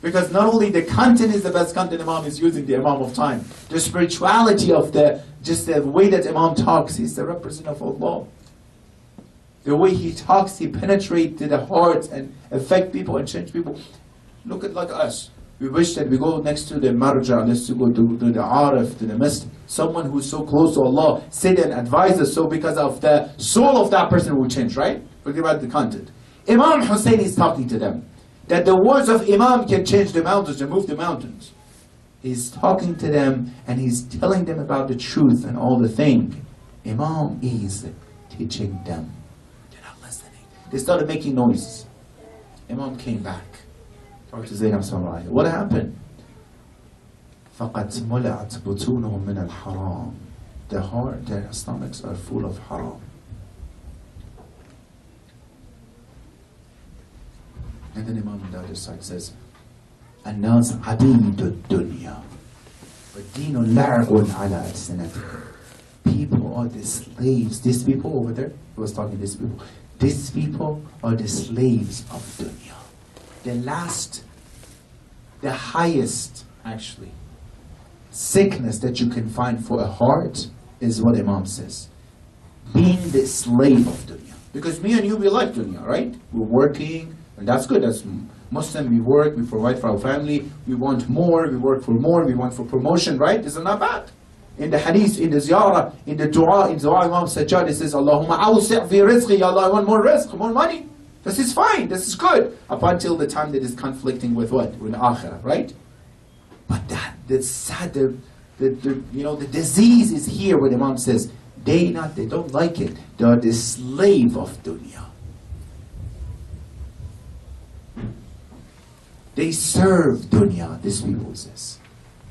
Because not only the content is the best content Imam is using, the Imam of time. The spirituality of the, just the way that Imam talks, he's the representative of Allah. The way he talks, he penetrates to the heart and affect people and change people. Look at like us. We wish that we go next to the marja, let's to go to, to the arif, to the mist, someone who's so close to Allah, sit and advise us so because of the soul of that person will change, right? Forget about the content. Imam Hussein is talking to them That the words of Imam can change the mountains and move the mountains. He's talking to them and he's telling them about the truth and all the thing. Imam is teaching them. They're not listening. They started making noises. Imam came back. Talked to Zainab Sarai. What happened? فَقَدْ مُلَعَتْ بُطُونُهُم مِّنَ الْحَرَامِ Their heart, their stomachs are full of haram. And then Imam on the other side says, الناس عبيد الدنيا والدين لعب على ألسنتهم People are the slaves. These people over there, he was talking to these people. These people are the slaves of dunya. The last, the highest, actually, sickness that you can find for a heart is what Imam says. Being the slave of dunya. Because me and you, we like dunya, right? We're working, and that's good. That's Muslim, we work, we provide for our family, we want more, we work for more, we want for promotion, right? This is not bad. In the hadith, in the ziyarah, in the dua, in dua Imam Sajjad, it says, Allahumma awsi' fi rizqi, Ya Allah, I want more rizq, more money. This is fine, this is good. Up until the time that is conflicting with what? With akhirah, right? But that, the sad, the, the, the, you know, the disease is here when Imam says. They not, they don't like it. They are the slave of dunya. They serve dunya, this people says.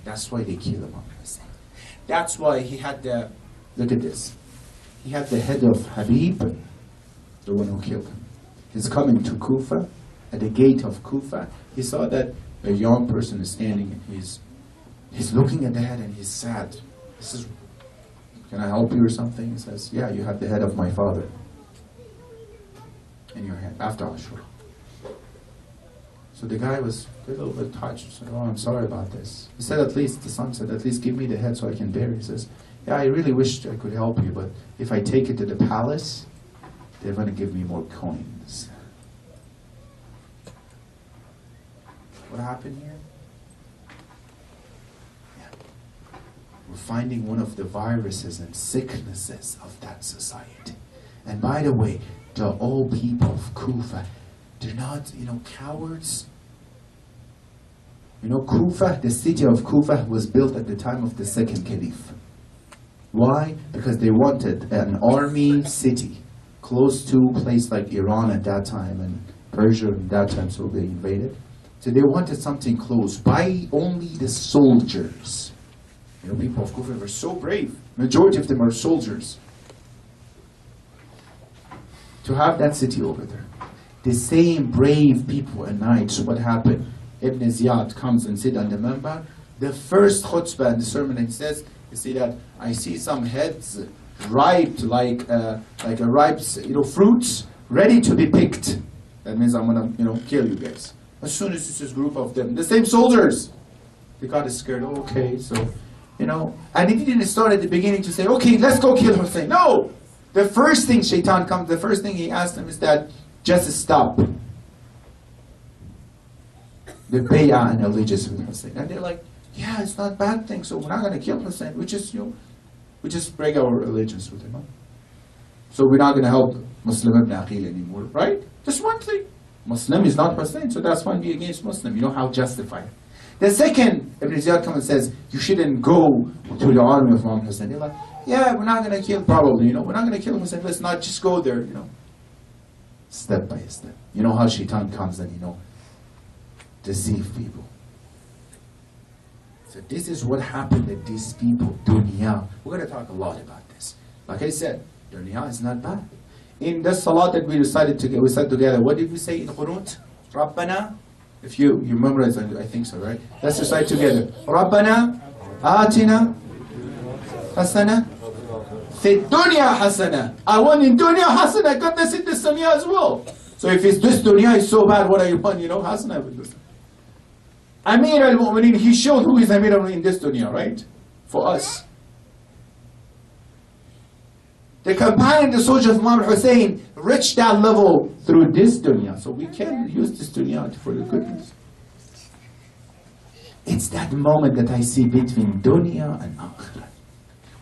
That's why they kill Imam Hussein. That's why he had the, look at this. He had the head of Habib, the one who killed him. He's coming to Kufa, at the gate of Kufa. He saw that a young person is standing and he's, he's looking at the head and he's sad. He says, can I help you or something? He says, yeah, you have the head of my father in your hand after Ashura. So the guy was a little bit touched. Said, Oh, I'm sorry about this. He said, At least, the son said, At least give me the head so I can bury. He says, Yeah, I really wish I could help you, but if I take it to the palace, they're going to give me more coins. What happened here? Yeah. We're finding one of the viruses and sicknesses of that society. And by the way, the old people of Kufa, they're not, you know, cowards. You know, Kufa, the city of Kufa was built at the time of the second caliph. Why? Because they wanted an army city close to a place like Iran at that time and Persia at that time, so they invaded. So they wanted something close by only the soldiers. You know, people of Kufa were so brave. Majority of them are soldiers. To have that city over there. The same brave people and knights, what happened? Ibn Ziyad comes and sit on the minbar. The first khutbah in the sermon, he says, you see that I see some heads ripe like uh, like a ripe you know fruits ready to be picked. That means I'm gonna you know kill you guys. As soon as this group of them, the same soldiers, they got scared. Oh, okay, so you know, and he didn't start at the beginning to say, okay, let's go kill Hussein. No, the first thing Shaitan comes, the first thing he asked them is that just stop the bay'ah and allegiance with Hussein. And they're like, yeah, it's not bad thing, so we're not going to kill Hussein. We just, you know, we just break our allegiance with him. Huh? So we're not going to help Muslim ibn Aqil anymore, right? Just one thing. Muslim is not Hussein, so that's fine, be against Muslim. You know how justified. The second, Ibn Ziyad comes and says, you shouldn't go to the army of Imam Hussein. They're like, yeah, we're not going to kill, probably, you know, we're not going to kill Hussein. Let's not just go there, you know. Step by step. You know how shaitan comes and, you know, deceive people. So this is what happened to these people, dunya. We're going to talk a lot about this. Like I said, dunya is not bad. In the salat that we recited together, we said together, what did we say in Qunut? Rabbana, if you, you memorize, I think so, right? Let's recite together. Rabbana, atina, hasana, fi dunya hasana. I want in dunya hasana, goodness in this dunya as well. So if it's this dunya is so bad, what are you want, you know, hasana with this? Amir al-Mu'mineen, he showed who is Amir al-Mu'mineen in this dunya, right? For us. The companion, the soldier of Imam Hussein, reached that level through this dunya. So we can use this dunya for the goodness. It's that moment that I see between dunya and akhirah.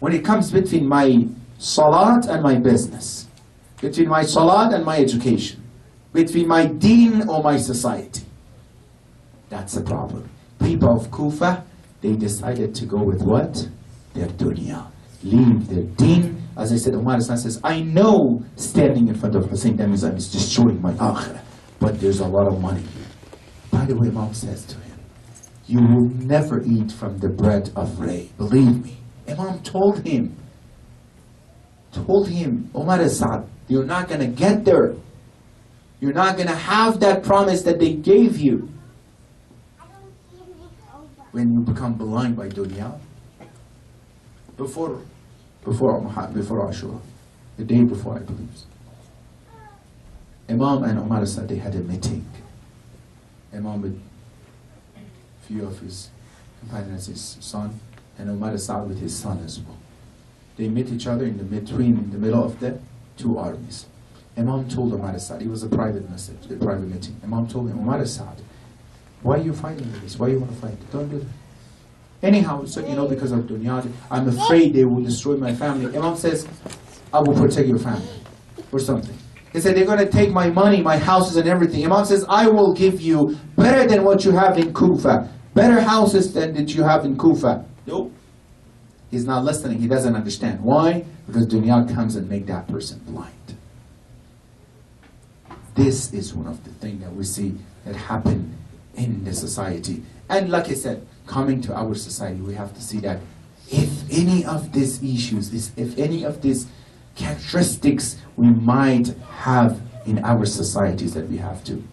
When it comes between my salat and my business, between my salat and my education, between my deen or my society. That's the problem. People of Kufa, they decided to go with what? Their dunya. Leave their deen. As I said, Umar Hassan says, I know standing in front of Hussein, that means I'm destroying my akhirah. But there's a lot of money here. By the way, Mom says to him, you will never eat from the bread of Ray. Believe me. Imam told him, told him, Umar al-Sa'd, you're not going to get there. You're not going to have that promise that they gave you when you become blind by dunya. Before, before, before Ashura, the day before, I believe. Imam and Umar said they had a meeting. Imam with a few of his companions, his son, and Umar Sa'd with his son as well. They met each other in the between, in the middle of the two armies. Imam told Umar Sa'd, it was a private message, a private meeting. Imam told him, Umar Sa'd, why are you fighting with this? Why you want to fight? Don't do that. Anyhow, so you know, because of dunya, I'm afraid they will destroy my family. Imam says, I will protect your family. Or something. He said, they're going to take my money, my houses and everything. Imam says, I will give you better than what you have in Kufa. Better houses than that you have in Kufa. Nope. He's not listening. He doesn't understand. Why? Because dunya comes and make that person blind. This is one of the things that we see that happen in the society. And like I said, coming to our society, we have to see that if any of these issues, if any of these characteristics we might have in our societies that we have to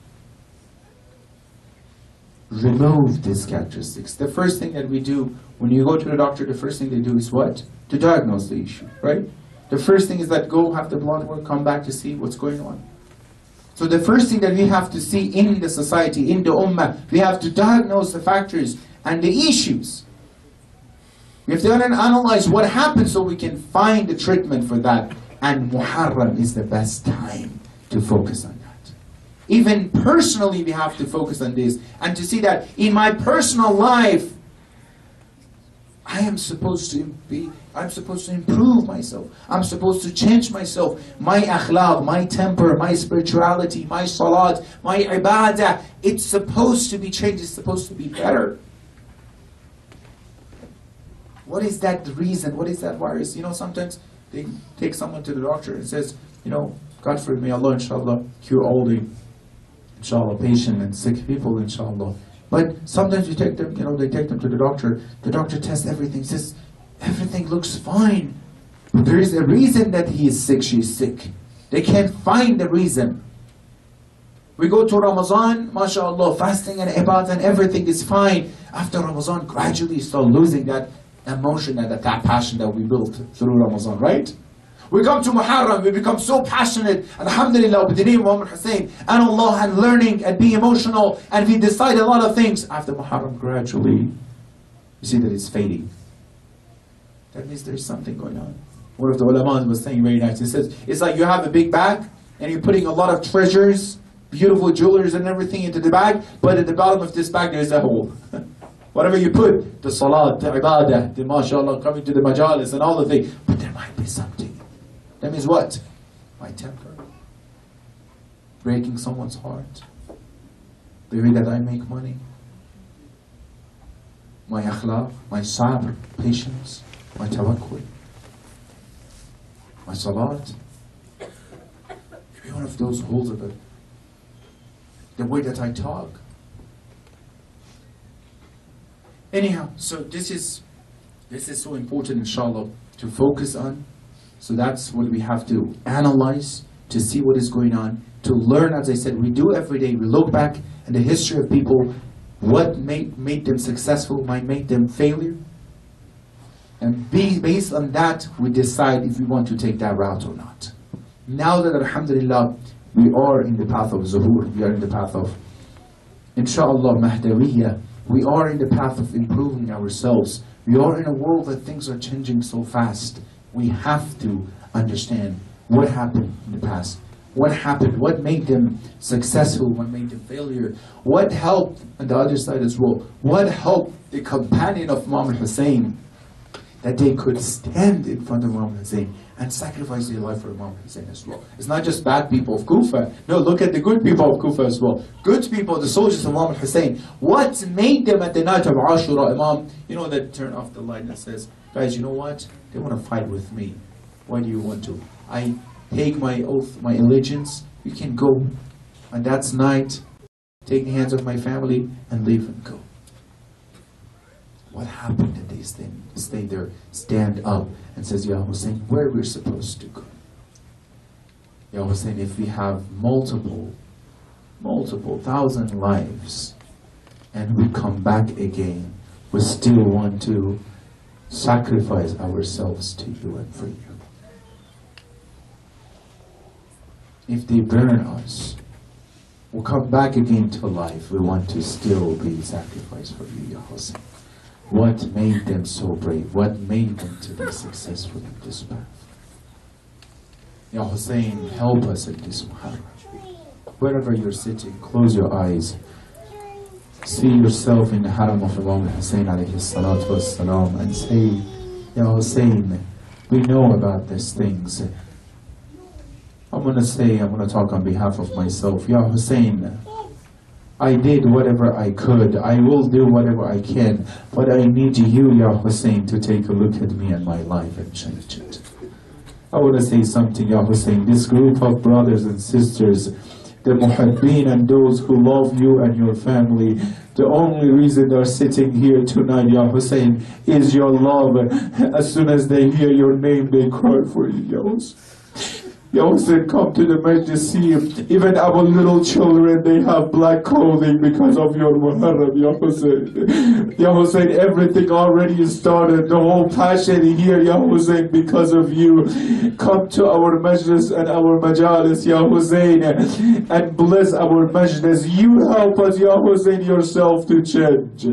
remove these characteristics. The first thing that we do when you go to the doctor, the first thing they do is what? To diagnose the issue, right? The first thing is that go have the blood work, come back to see what's going on. So the first thing that we have to see in the society, in the ummah, we have to diagnose the factors and the issues. We have to analyze what happened so we can find the treatment for that. And Muharram is the best time to focus on that. Even personally, we have to focus on this and to see that in my personal life, I am supposed to be, I'm supposed to improve myself. I'm supposed to change myself. My akhlaq, my temper, my spirituality, my salat, my ibadah, it's supposed to be changed, it's supposed to be better. What is that reason? What is that virus? You know, sometimes they take someone to the doctor and says, you know, God forbid, may Allah, inshallah, cure all the, inshallah, patient and sick people, inshallah. But sometimes you take them, you know, they take them to the doctor. The doctor tests everything, says everything looks fine. But there is a reason that he is sick, she is sick. They can't find the reason. We go to Ramadan, mashallah, fasting and ibadah and everything is fine. After Ramadan, gradually start losing that emotion and that, that passion that we built through Ramadan, right? We come to Muharram, we become so passionate, and alhamdulillah, with the name of Muhammad Hussein and Allah and learning and being emotional and we decide a lot of things. After Muharram, gradually, you see that it's fading. That means there's something going on. One of the ulama was saying very nice. He says, it's like you have a big bag and you're putting a lot of treasures, beautiful jewelers and everything into the bag, but at the bottom of this bag there's a hole. Whatever you put, the salat, the ibadah, the mashallah, coming to the majalis and all the things, but there might be something. That means what? My temper. Breaking someone's heart. The way that I make money. My akhlaq, my sabr, patience, my tawakkul, my salat. Every one of those holes of it. The way that I talk. Anyhow, so this is this is so important inshallah to focus on so that's what we have to analyze to see what is going on, to learn, as I said, we do every day. We look back in the history of people, what made, made them successful, might make them failure. And be, based on that, we decide if we want to take that route or not. Now that, alhamdulillah, we are in the path of zuhur, we are in the path of, inshallah, mahdawiyya, we are in the path of improving ourselves. We are in a world that things are changing so fast we have to understand what happened in the past. What happened? What made them successful? What made them failure? What helped on the other side as well? What helped the companion of Imam Hussein that they could stand in front of Imam Hussein and sacrifice their life for Imam Hussein as well. It's not just bad people of Kufa. No, look at the good people of Kufa as well. Good people, the soldiers of Imam Hussein. What made them at the night of Ashura, Imam, you know that turn off the light that says, guys, you know what? They want to fight with me. Why do you want to? I take my oath, my allegiance. You can go on that night, take the hands of my family, and leave and go. What happened that they stay, stay there, stand up, and says, Ya Hussein, where we're supposed to go? Ya Hussein, if we have multiple, multiple thousand lives, and we come back again, we still want to sacrifice ourselves to you and for you. If they burn us, we'll come back again to life. We want to still be sacrificed for you, Ya Hussein. What made them so brave? What made them to be successful in this path? Ya Hussein, help us in this Muharram. Wherever you're sitting, close your eyes. See yourself in the haram of Imam Hussein alayhi salatu wasalam and say, Ya Hussein, we know about these things. I'm going to say, I'm going to talk on behalf of myself. Ya Hussein, I did whatever I could. I will do whatever I can. But I need you, Ya Hussein, to take a look at me and my life and change it. I want to say something, Ya Hussein. This group of brothers and sisters, the muhabbin and those who love you and your family. The only reason they're sitting here tonight, Ya Hussein, is your love. As soon as they hear your name, they cry for you, Ya Ya Hussein, come to the see even our little children, they have black clothing because of your Muharram. Ya Hussein, everything already started, the whole passion here, Ya Hussein, because of you. Come to our majlis and our majalis, Ya Hussein, and bless our majlis. You help us, Ya Hussein, yourself to change.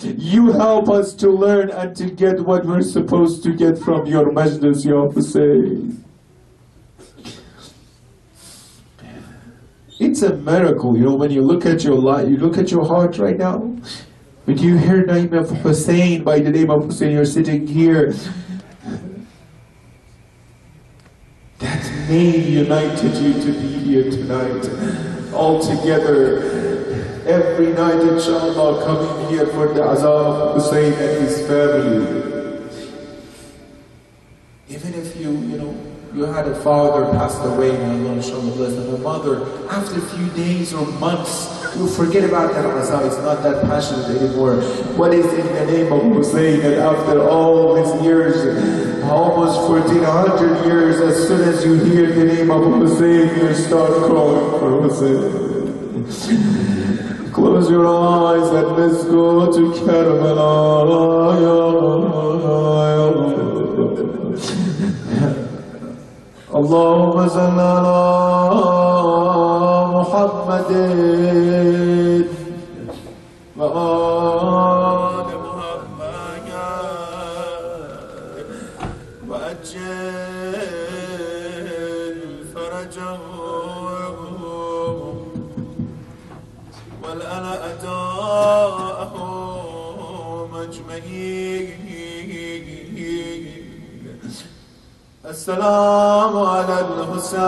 You help us to learn and to get what we're supposed to get from your majlis, Ya Hussein. It's a miracle, you know, when you look at your life, you look at your heart right now. When you hear name of Hussein by the name of Hussein, you're sitting here. That name united you to be here tonight. All together. Every night, inshallah, coming here for the azab of Hussein and his family. You had a father passed away, them, a mother, after a few days or months, you forget about that azab. It's not that passionate anymore. What is in the name of Hussein? And after all these years, almost 1400 years, as soon as you hear the name of Hussein, you start calling for Hussein. Close your eyes and let's go to Karbala. اللهم صل على محمد وآل السلام على الحسين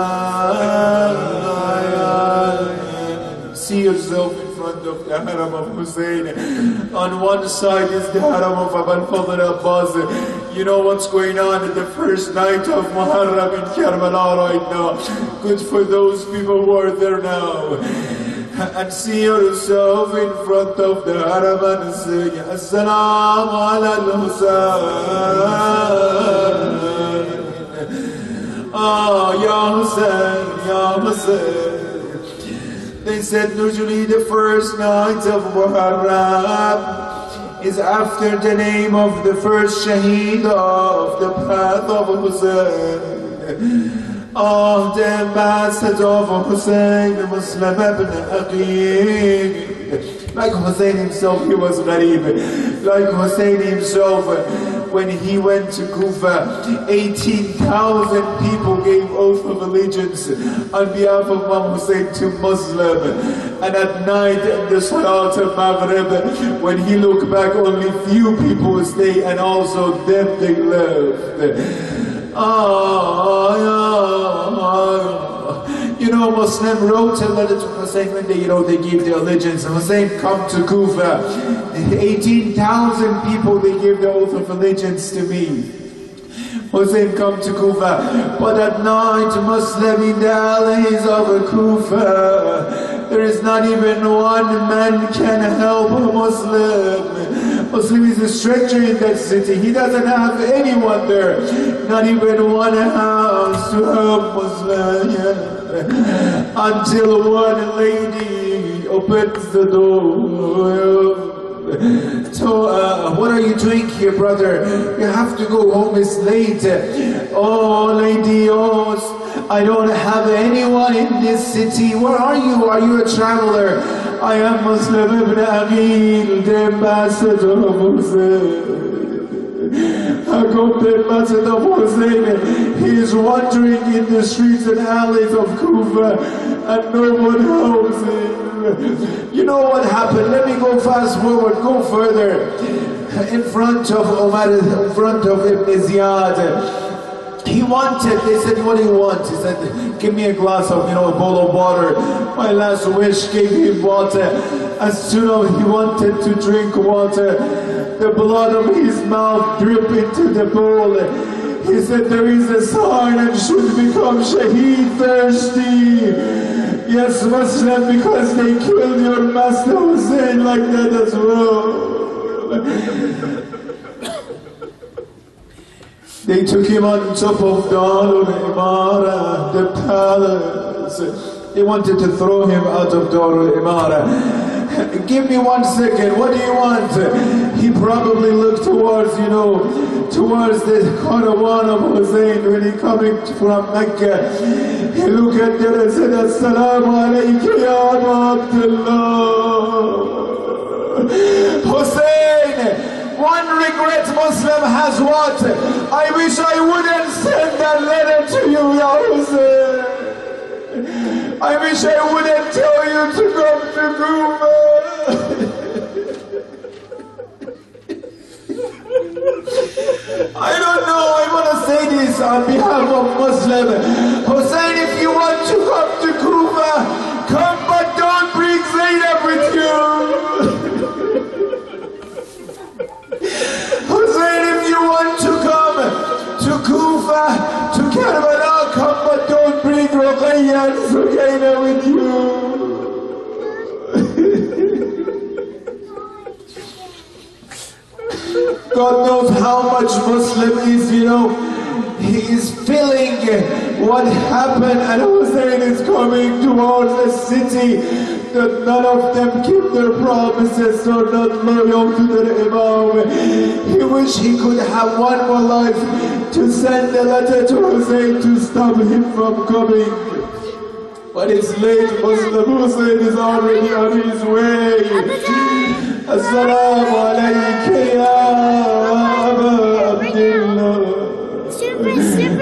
See yourself in front of the Haram of Hussein. On one side is the Haram of Abul Fadl Abbas. You know what's going on in the first night of Muharram in Karbala right now. Good for those people who are there now. and see yourself in front of the Haram and say, Assalamu ala al-Husayn. Ah, Hussein, Hussein. They said usually the first night of Muharram is after the name of the first Shaheed of the path of Hussein. Oh, the ambassador of Hussein, the Muslim ibn Aqil. Like Hussein himself, he was gharib. Like Hussein himself, when he went to Kufa, 18,000 people gave oath of allegiance on behalf of Imam Hussein to Muslim. And at night the Salat of Maghrib, when he looked back, only few people stayed and also them they left. Ah, ah, ah, ah. You know, Muslim wrote a letter to Hussein when they, you know, they give their allegiance. And Hussein come to Kufa. 18,000 people, they gave the oath of allegiance to me. Hussein come to Kufa. But at night, Muslim in the alleys of Kufa, there is not even one man can help a Muslim. Muslim is a stranger in that city. He doesn't have anyone there. Not even one house to help Muslim. Until one lady opens the door. So, uh, what are you doing here, brother? You have to go home, it's late. Oh, lady, oh, I don't have anyone in this city. Where are you? Are you a traveler? I am Muslim ibn Aqil, the ambassador of Hussein. I got the ambassador of Hussein. He is wandering in the streets and alleys of Kufa, and no one helps him. You know what happened? Let me go fast forward, go further. In front of Omar, in front of Ibn Ziyad. He wanted, they said, what do you want? He said, give me a glass of, you know, a bowl of water. My last wish gave him water. As soon as he wanted to drink water, the blood of his mouth dripped into the bowl. He said, there is a sign and should become shaheed thirsty. Yes, Muslim, because they killed your master Hussein like that as well. They took him on top of Darul Imara, the palace. They wanted to throw him out of Darul Imara. Give me one second, what do you want? He probably looked towards, you know, towards the caravan of Hussein when he coming from Mecca. He looked at them and said, Assalamu alayka ya Abdullah. Hussein, one regret Muslim has what? I wish I wouldn't send that letter to you, Ya Hussein. I wish I wouldn't tell you to come to Kufa. I don't know, I want to say this on behalf of Muslim. Hussein, if you want to come to Kufa, come but don't bring Zainab with you. Hussein, if you want to come to Kufa, to Karbala, come, but don't bring Ruqayya and Sukaina with you. God knows how much Muslim is, you know, he is feeling what happened and Hussein is coming towards the city that none of them keep their promises or not loyal to their Imam. He wished he could have one more life to send a letter to Hussein to stop him from coming. But it's late, Muslim Hussein is already on his way. Assalamu alaikum ya Abdullah.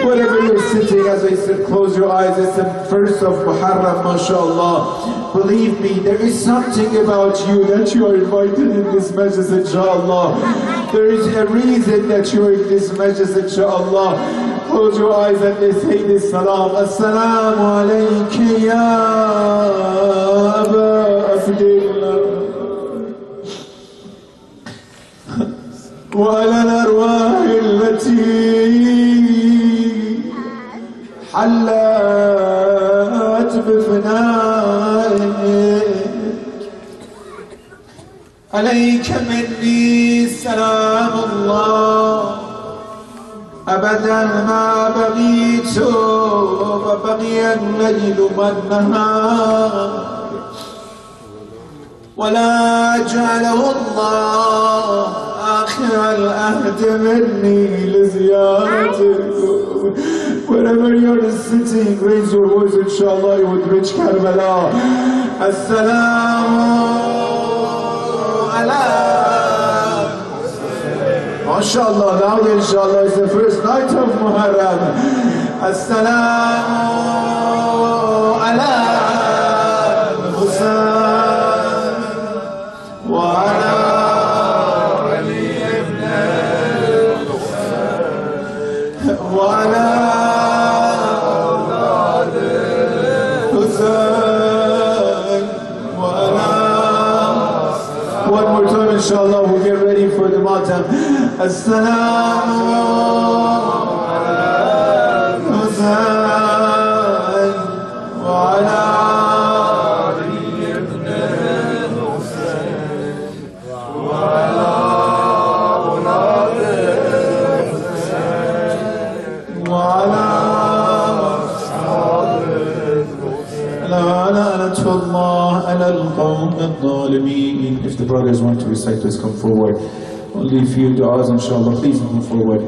Whatever you're sitting as I said, close your eyes. It's the first of Muharram, mashallah. Believe me, there is something about you that you are invited in this majlis, inshallah. There is a reason that you are in this majlis, inshallah. Close your eyes and let's say this salam. Assalamu alaykum ya Aba Abdillah. وعلى الأرواح التي حلت بفناء عليك مني سلام الله أبدا ما بغيت وبقي الليل والنهار ولا جعله الله آخر العهد مني لزيارتك Wherever you're sitting, raise your voice, inshallah, you would reach Karbala. Assalamu ala. MashaAllah, now inshallah, it's the first night of Muharram. Assalamu ala. السلام على حسين وعلى وعلى لعنة الله على القوم الظالمين If the brothers want to recite this, come forward. A few du'as, inshallah. Please come forward.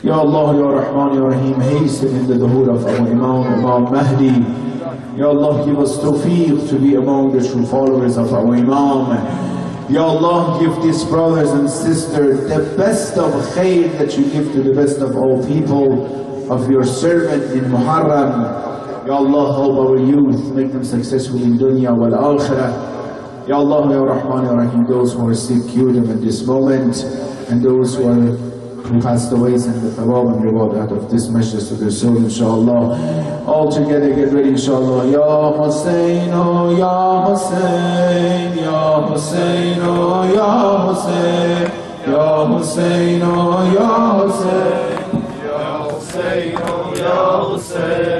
Ya Allah, Ya Rahman, Ya Rahim, hasten in the zuhur of our Imam, Imam Mahdi. Ya Allah, give us tawfiq to be among the true followers of our Imam. Ya Allah, give these brothers and sisters the best of khair that you give to the best of all people of your servant in Muharram. Ya Allah, help our youth, make them successful in dunya wal akhirah. Ya Allah, Ya Rahman, Ya Rahim, those who cure them in this moment, and those who are who passed away, send the thawab and reward out of this majlis to their soul, inshallah. All together, get ready, inshallah. Ya Hussein, oh Ya Hussein, Ya Hussein, oh Ya Hussein, Ya Hussein, oh Ya Hussein. Ya Hussein, oh Ya Hussein.